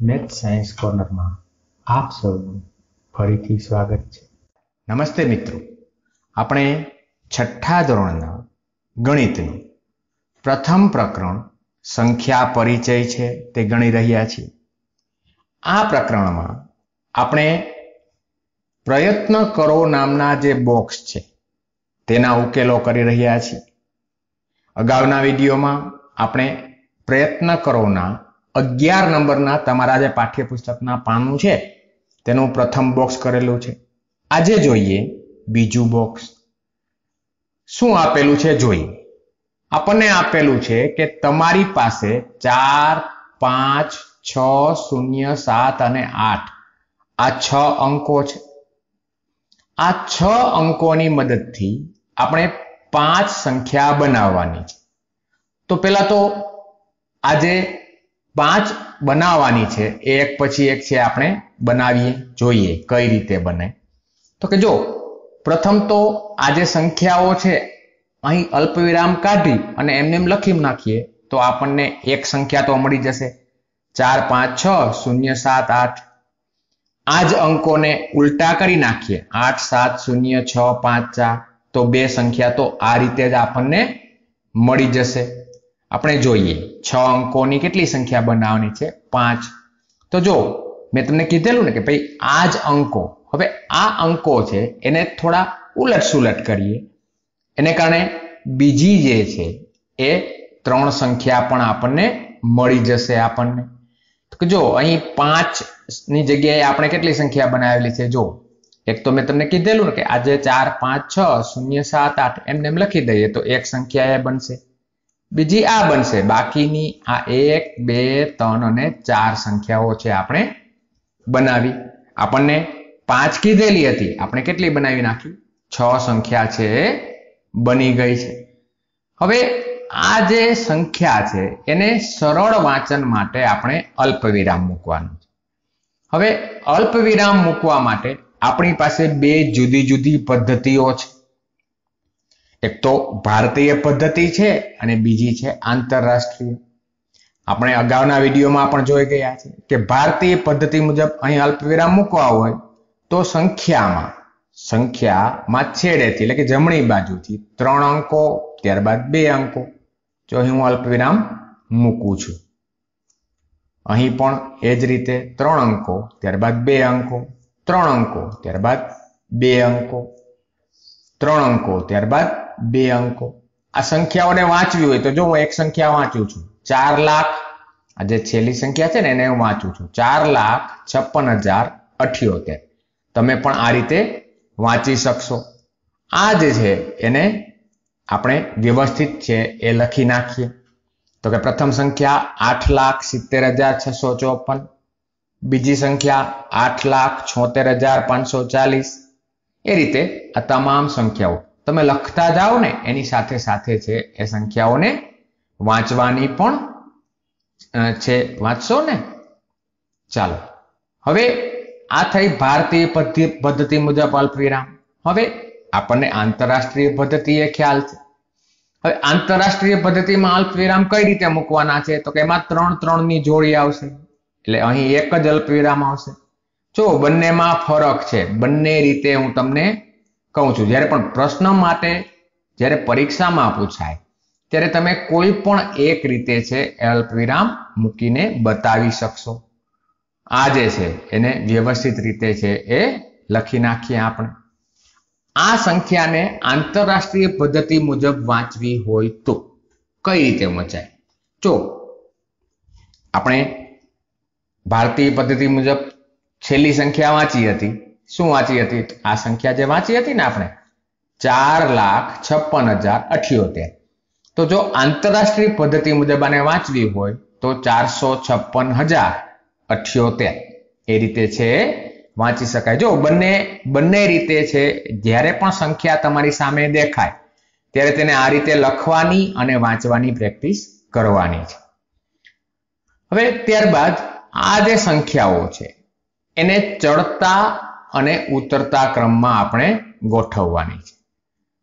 Math science કોર્નરમાં આપ સૌનું ફરીથી સ્વાગત છે. નમસ્તે મિત્રો. આપણે છઠ્ઠા ધોરણના ગણિતનું પ્રથમ પ્રકરણ સંખ્યા પરિચય છે તે ગણી રહ્યા છીએ. આ પ્રકરણમાં આપણે પ્રયત્ન કરો નામના જે બોક્સ છે તેના ઉકેલો કરી રહ્યા છીએ. અગાઉના વિડીયોમાં આપણે પ્રયત્ન કરોના અગિયાર નંબરના તમારા જે પાઠ્યપુસ્તકના પાનું છે, તેનું પ્રથમ બોક્સ કરેલું છે. આજે જોઈએ બીજું બોક્સ શું આપેલું છે? જોઈએ. આપણને આપેલું છે કે તમારી પાસે ચાર, પાંચ, છ, શૂન્ય, સાત અને આઠ આ છ અંકો છે. આ છ અંકોની મદદથી આપણે પાંચ સંખ્યા બનાવવાની છે. તો પેલા તો આજે પાંચ બનાવવાની છે. એક પછી એક છે આપણે બનાવીએ, જોઈએ કઈ રીતે બને. તો કે જો, પ્રથમ તો આ જે સંખ્યાઓ છે, અહીં અલ્પવિરામ કાઢી અને એમને એમ લખી નાખીએ, તો આપણને એક સંખ્યા તો મળી જશે. ચાર, પાંચ, છ, શૂન્ય, સાત, આઠ. આ જ અંકોને ઉલટા કરી નાખીએ. આઠ, સાત, શૂન્ય, છ, પાંચ, ચાર. તો બે સંખ્યા તો આ રીતે જ આપણને મળી જશે. આપણે જોઈએ છ અંકોની કેટલી સંખ્યા બનાવવાની છે? પાંચ. તો જો મેં તમને કીધેલું ને કે ભાઈ આ જ અંકો, હવે આ અંકો છે, એને થોડા ઉલટ સુલટ કરીએ. એને કારણે બીજી જે છે, એ ત્રણ સંખ્યા પણ આપણને મળી જશે આપણને. તો જો અહીં પાંચની જગ્યાએ આપણે કેટલી સંખ્યા બનાવેલી છે? જો, એક તો મેં તમને કીધેલું ને કે આજે ચાર, પાંચ, છ, શૂન્ય, સાત, આઠ, એમને એમ લખી દઈએ તો એક સંખ્યા એ બનશે. બીજી આ બનશે. બાકીની આ એક, બે, ત્રણ અને ચાર સંખ્યાઓ છે આપણે બનાવી. આપણને પાંચ કીધેલી હતી. આપણે કેટલી બનાવી નાખી? છ સંખ્યા છે, બની ગઈ છે. હવે આ જે સંખ્યા છે, એને સરળ વાંચન માટે આપણે અલ્પવિરામ મૂકવાનું છે. હવે અલ્પવિરામ મૂકવા માટે આપણી પાસે બે જુદી જુદી પદ્ધતિઓ છે. એક તો ભારતીય પદ્ધતિ છે અને બીજી છે આંતરરાષ્ટ્રીય. આપણે અગાઉના વિડીયોમાં પણ જોઈ ગયા છે કે ભારતીય પદ્ધતિ મુજબ અહીં અલ્પવિરામ મૂકવા હોય તો સંખ્યામાં સંખ્યામાં છેડેથી, એટલે કે જમણી બાજુથી ત્રણ અંકો, ત્યારબાદ બે અંકો. જો હું અલ્પવિરામ મૂકું છું, અહીં પણ એ જ રીતે ત્રણ અંકો, ત્યારબાદ બે અંકો, ત્રણ અંકો, ત્યારબાદ બે અંકો, ત્રણ અંકો, ત્યારબાદ બે અંકો. આ સંખ્યાઓને વાંચવી હોય તો જો હું એક સંખ્યા વાંચું છું, ચાર લાખ, આ જે છેલ્લી સંખ્યા છે ને એને હું વાંચું છું. ચાર લાખ છપ્પન હજાર અઠ્યોતેર. તમે પણ આ રીતે વાંચી શકશો. આ જે છે એને આપણે વ્યવસ્થિત છે એ લખી નાખીએ. તો કે પ્રથમ સંખ્યા આઠ લાખ સિત્તેર હજાર છસો ચોપન. બીજી સંખ્યા આઠ લાખ છોતેર હજાર પાંચસો ચાલીસ. એ રીતે આ તમામ સંખ્યાઓ. તમે લખતા જાઓ ને, એની સાથે સાથે છે એ સંખ્યાઓને વાંચવાની પણ છે. વાંચશો ને? ચાલો. હવે આ થઈ ભારતીય પદ્ધતિ મુજબ અલ્પવિરામ. હવે આપણને આંતરરાષ્ટ્રીય પદ્ધતિ એ ખ્યાલ છે. હવે આંતરરાષ્ટ્રીય પદ્ધતિમાં અલ્પવિરામ કઈ રીતે મૂકવાના છે? તો કે એમાં ત્રણ ત્રણની જોડી આવશે. એટલે અહીં એક જ અલ્પવિરામ આવશે. જો બંનેમાં ફરક છે, બંને રીતે હું તમને કહું છું, જ્યારે પણ પ્રશ્ન માટે જ્યારે પરીક્ષામાં પૂછાય, ત્યારે તમે કોઈ પણ એક રીતે છે અલ્પવિરામ મૂકીને બતાવી શકશો. આ જે છે, એને વ્યવસ્થિત રીતે છે, એ લખી નાખીએ આપણે. આ સંખ્યાને આંતરરાષ્ટ્રીય પદ્ધતિ મુજબ વાંચવી હોય તો કઈ રીતે વંચાય? જો આપણે ભારતીય પદ્ધતિ મુજબ છેલ્લી સંખ્યા વાંચી હતી શું વાંચી હતી? આ સંખ્યા જે વાંચી હતી ને આપણે, ચાર લાખ છપ્પન હજાર અઠ્યોતેર. તો જો આંતરરાષ્ટ્રીય પદ્ધતિ મુજબ આને વાંચવી હોય, તો ચારસો છપ્પન હજાર અઠ્યોતેર. એ રીતે છે, વાંચી શકાય. જો બંને બંને રીતે છે, જ્યારે પણ સંખ્યા તમારી સામે દેખાય, ત્યારે તેને આ રીતે લખવાની અને વાંચવાની પ્રેક્ટિસ કરવાની છે. હવે ત્યારબાદ આ જે સંખ્યાઓ છે, એને ચડતા અને ઉતરતા ક્રમમાં આપણે ગોઠવવાની છે.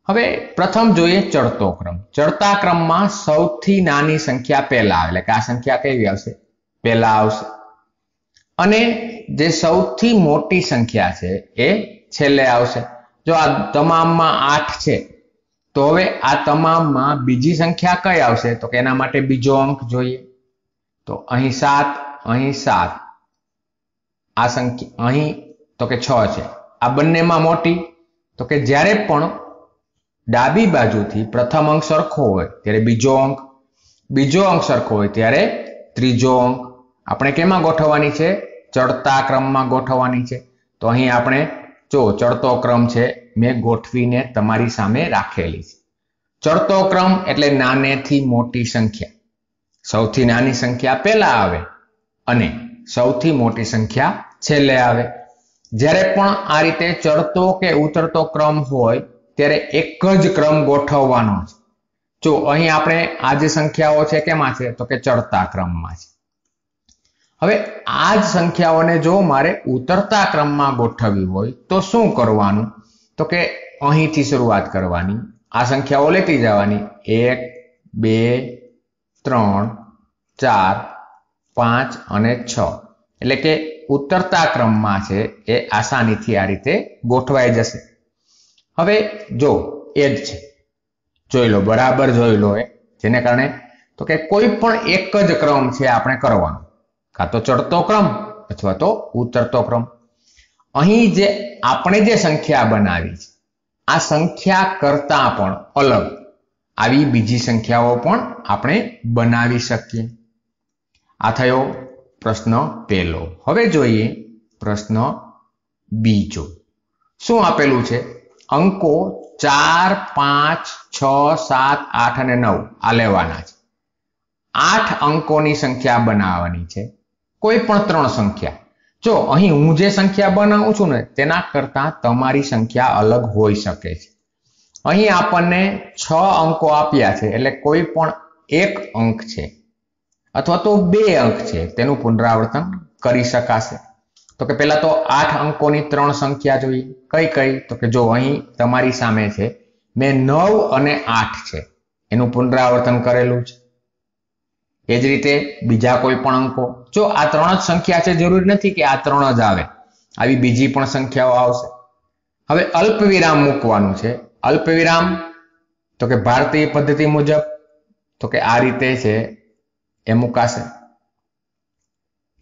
હવે પ્રથમ જોઈએ ચડતો ક્રમ. ચડતા ક્રમમાં સૌથી નાની સંખ્યા પહેલા એટલે કે આ સંખ્યા કેવી આવશે? પહેલા આવશે. અને જે સૌથી મોટી સંખ્યા છે એ છેલ્લે આવશે. જો આ તમામમાં આઠ છે, તો હવે આ તમામમાં બીજી સંખ્યા કઈ આવશે? તો કે એના માટે બીજો અંક જોઈએ. તો અહીં સાત અહીં સાત. આ સંખ્યા, અહીં તો કે છ છે. આ બંનેમાં મોટી. તો કે જ્યારે પણ ડાબી બાજુથી પ્રથમ અંક સરખો હોય, ત્યારે બીજો અંક બીજો અંક સરખો હોય, ત્યારે ત્રીજો અંક. આપણે કેમાં ગોઠવવાની છે? ચડતા ક્રમમાં ગોઠવવાની છે. તો અહીં આપણે, જો ચડતો ક્રમ છે, મેં ગોઠવીને તમારી સામે રાખેલી છે. ચડતો ક્રમ એટલે નાનેથી મોટી સંખ્યા. સૌથી નાની સંખ્યા પહેલા આવે અને સૌથી મોટી સંખ્યા છેલ્લે આવે. જ્યારે પણ આ રીતે ચડતો કે ઉતરતો ક્રમ હોય, ત્યારે એક જ ક્રમ ગોઠવવાનો છે. જો અહીં આપણે આ જે સંખ્યાઓ છે કેમાં છે? તો કે ચડતા ક્રમમાં છે. હવે આ જ સંખ્યાઓને જો મારે ઉતરતા ક્રમમાં ગોઠવવી હોય, તો શું કરવાનું? તો કે અહીંથી શરૂઆત કરવાની. આ સંખ્યાઓ લેતી જવાની. એક, બે, ત્રણ, ચાર, પાંચ અને છ. એટલે કે ઉતરતા ક્રમમાં છે એ આસાનીથી આ રીતે ગોઠવાઈ જશે. હવે જો એ જ છે, જોઈ લો, બરાબર જોઈ લો એ, જેને કારણે તો કે કોઈ પણ એક જ ક્રમ છે આપણે કરવાનો. કાં તો ચડતો ક્રમ અથવા તો ઉતરતો ક્રમ. અહીં જે આપણે જે સંખ્યા બનાવી છે, આ સંખ્યા કરતા પણ અલગ. આવી બીજી સંખ્યાઓ પણ આપણે બનાવી શકીએ. આ થયો પ્રશ્ન પહેલો. હવે જોઈએ પ્રશ્ન બીજો. શું આપેલું છે? અંકો ચાર, પાંચ, છ, સાત, આઠ અને નવ. આ લેવાના છે. આઠ અંકોની સંખ્યા બનાવવાની છે. કોઈ પણ ત્રણ સંખ્યા. જો અહીં હું જે સંખ્યા બનાવું છું ને, તેના કરતા તમારી સંખ્યા અલગ હોઈ શકે છે. અહીં આપણને છ અંકો આપ્યા છે, એટલે કોઈ પણ એક અંક છે. અથવા તો બે અંક છે, તેનું પુનરાવર્તન કરી શકાશે. તો કે પહેલા તો આઠ અંકોની ત્રણ સંખ્યા જોઈએ. કઈ કઈ? તો કે જો અહીં તમારી સામે છે, મેં નવ અને આઠ છે, એનું પુનરાવર્તન કરેલું છે. એ જ રીતે બીજા કોઈ પણ અંકો. જો આ ત્રણ જ સંખ્યા છે, જરૂરી નથી કે આ ત્રણ જ આવે. આવી બીજી પણ સંખ્યાઓ આવશે. હવે અલ્પ વિરામ મૂકવાનું છે. અલ્પ વિરામ તો કે ભારતીય પદ્ધતિ મુજબ. તો કે આ રીતે છે એ મુકાશે.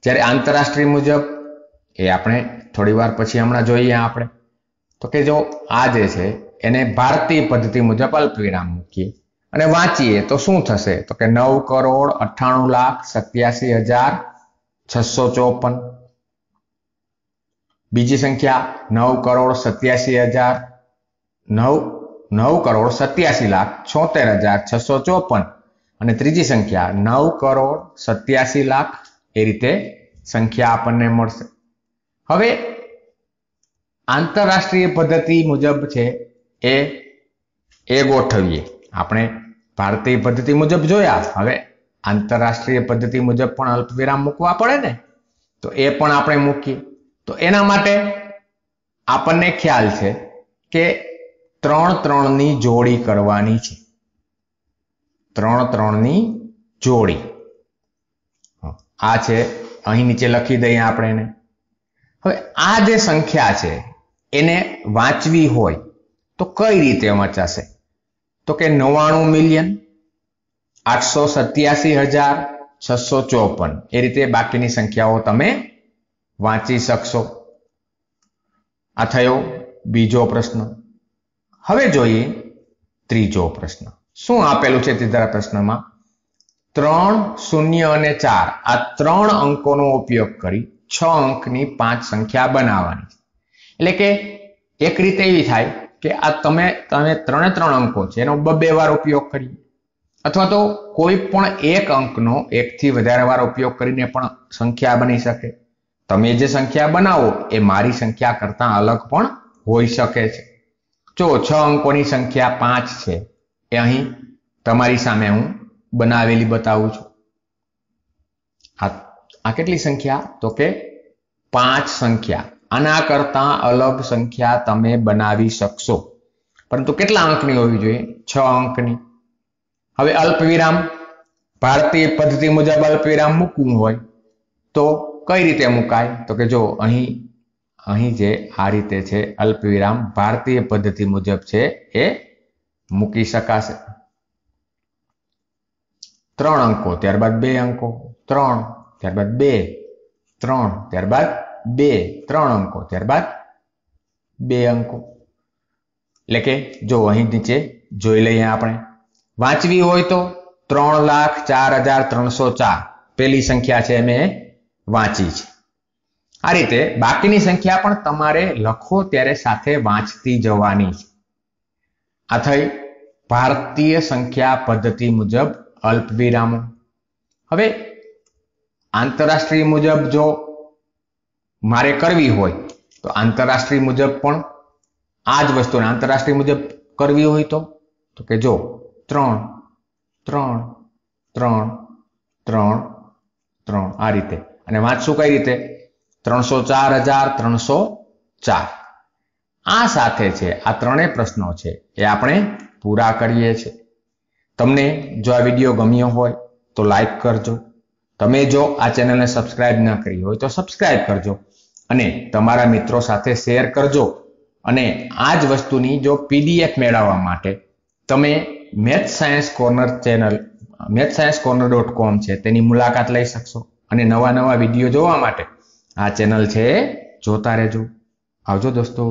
જ્યારે આંતરરાષ્ટ્રીય મુજબ, એ આપણે થોડી વાર પછી હમણાં જોઈએ આપણે. તો કે જો આ જે છે, એને ભારતીય પદ્ધતિ મુજબ અલ્પવિરામ મૂકીએ અને વાંચીએ, તો શું થશે? તો કે નવ કરોડ અઠ્ઠાણું લાખ સત્યાસી હજાર છસો ચોપન. બીજી સંખ્યા, નવ કરોડ સત્યાસી હજાર નવ નવ કરોડ સત્યાસી લાખ છોતેર હજાર છસો ચોપન. અને ત્રીજી સંખ્યા, નવ કરોડ સત્યાસી લાખ એ રીતે સંખ્યા આપણને મળશે. હવે આંતરરાષ્ટ્રીય પદ્ધતિ મુજબ છે એ એ ગોઠવીએ. આપણે ભારતીય પદ્ધતિ મુજબ જોયા. હવે આંતરરાષ્ટ્રીય પદ્ધતિ મુજબ પણ અલ્પવિરામ મૂકવા પડે ને, તો એ પણ આપણે મૂકીએ. તો એના માટે આપણને ખ્યાલ છે કે ત્રણ ત્રણની જોડી કરવાની છે. ત્રણ ત્રણની જોડી. આ છે. અહીં નીચે લખી દઈએ આપણે એને. હવે આ જે સંખ્યા છે, એને વાંચવી હોય તો કઈ રીતે વાંચાશે? તો કે નવ્વાણું મિલિયન, આઠસો સત્યાસી હજાર, છસો ચોપન. એ રીતે બાકીની સંખ્યાઓ તમે વાંચી શકશો. આ થયો બીજો પ્રશ્ન. હવે જોઈએ ત્રીજો પ્રશ્ન. શું આપેલું છે ત્રીજા પ્રશ્નમાં? ત્રણ, શૂન્ય અને ચાર. આ ત્રણ અંકોનો ઉપયોગ કરી છ અંકની પાંચ સંખ્યા બનાવવાની. એટલે કે એક રીતે એવી થાય કે આ તમે તમે ત્રણે ત્રણ અંકો છે, એનો બબે વાર ઉપયોગ કરીએ અથવા તો કોઈ પણ એક અંકનો એકથી વધારે વાર ઉપયોગ કરીને પણ સંખ્યા બની શકે. તમે જે સંખ્યા બનાવો, એ મારી સંખ્યા કરતાં અલગ પણ હોઈ શકે છે. જો છ અંકોની સંખ્યા પાંચ છે એ અહીં તમારી સામે હું બનાવેલી બતાવું છું. આ આ કેટલી સંખ્યા? તો કે પાંચ સંખ્યા. આના કરતા અલગ સંખ્યા તમે બનાવી શકશો. પરંતુ કેટલા અંકની હોવી જોઈએ? છ અંકની. હવે અલ્પ વિરામ ભારતીય પદ્ધતિ મુજબ અલ્પવિરામ મૂકવું હોય તો કઈ રીતે મુકાય? તો કે જો અહીં અહીં જે આ રીતે છે અલ્પવિરામ, ભારતીય પદ્ધતિ મુજબ છે એ મૂકી શકાશે. ત્રણ અંકો, ત્યારબાદ બે અંકો, ત્રણ, ત્યારબાદ બે, ત્રણ, ત્યારબાદ બે, ત્રણ અંકો, ત્યારબાદ બે અંકો. એટલે કે જો અહીં નીચે જોઈ લઈએ આપણે, વાંચવી હોય તો ત્રણ લાખ ચાર હજાર ત્રણસો ચાર, પેલી સંખ્યા છે મેં વાંચી છે. આ રીતે બાકીની સંખ્યા પણ તમારે લખો ત્યારે સાથે વાંચતી જવાની છે. આ થઈ ભારતીય સંખ્યા પદ્ધતિ મુજબ અલ્પ વિરામો હવે આંતરરાષ્ટ્રીય મુજબ જો મારે કરવી હોય, તો આંતરરાષ્ટ્રીય મુજબ પણ આ જ વસ્તુને આંતરરાષ્ટ્રીય મુજબ કરવી હોય તો? તો કે જો ત્રણ ત્રણ ત્રણ ત્રણ ત્રણ આ રીતે. અને વાંચશું કઈ રીતે? ત્રણસો ચાર હજાર ત્રણસો ચાર. આ સાથે છે, આ ત્રણેય પ્રશ્નો છે, એ આપણે પૂરા કરીએ છીએ. તમને જો આ વીડિયો ગમ્યો હોય તો લાઈક કરજો. તમે જો આ ચેનલને સબસ્ક્રાઇબ ન કરી હોય તો સબસ્ક્રાઇબ કરજો અને તમારા મિત્રો સાથે શેર કરજો. અને આ જ વસ્તુની જો પીડીએફ મેળવવા માટે તમે math science corner channel, math science corner dot com છે, તેની મુલાકાત લઈ શકશો. અને નવા નવા વીડિયો જોવા માટે આ ચેનલ છે, જોતા રહેજો. આવજો દોસ્તો